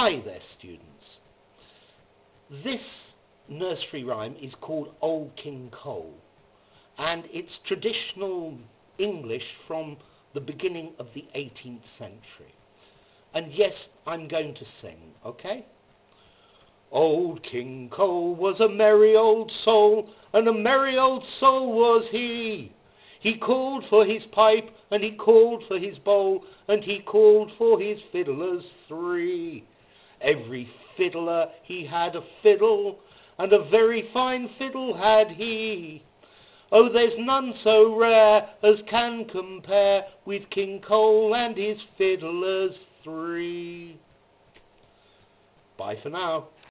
Hi there, students. This nursery rhyme is called Old King Cole, and it's traditional English from the beginning of the 18th century. And yes, I'm going to sing, okay? Old King Cole was a merry old soul, and a merry old soul was he. He called for his pipe, and he called for his bowl, and he called for his fiddlers three. Every fiddler he had a fiddle, and a very fine fiddle had he. Oh, there's none so rare as can compare with King Cole and his fiddlers three. Bye for now.